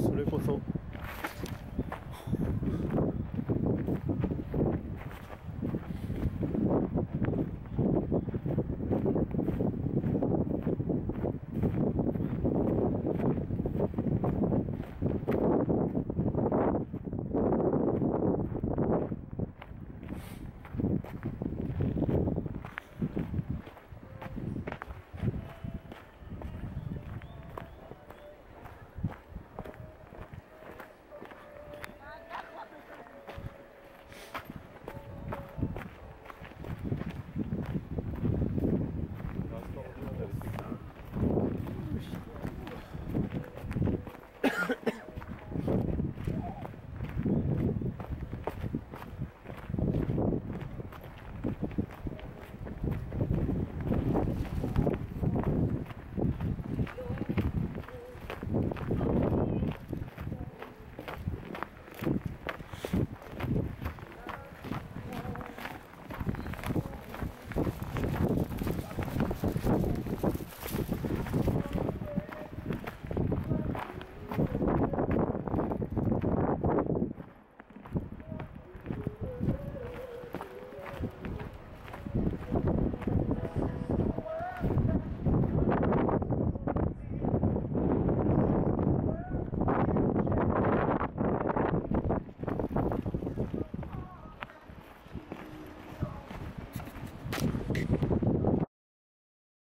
それこそ。back.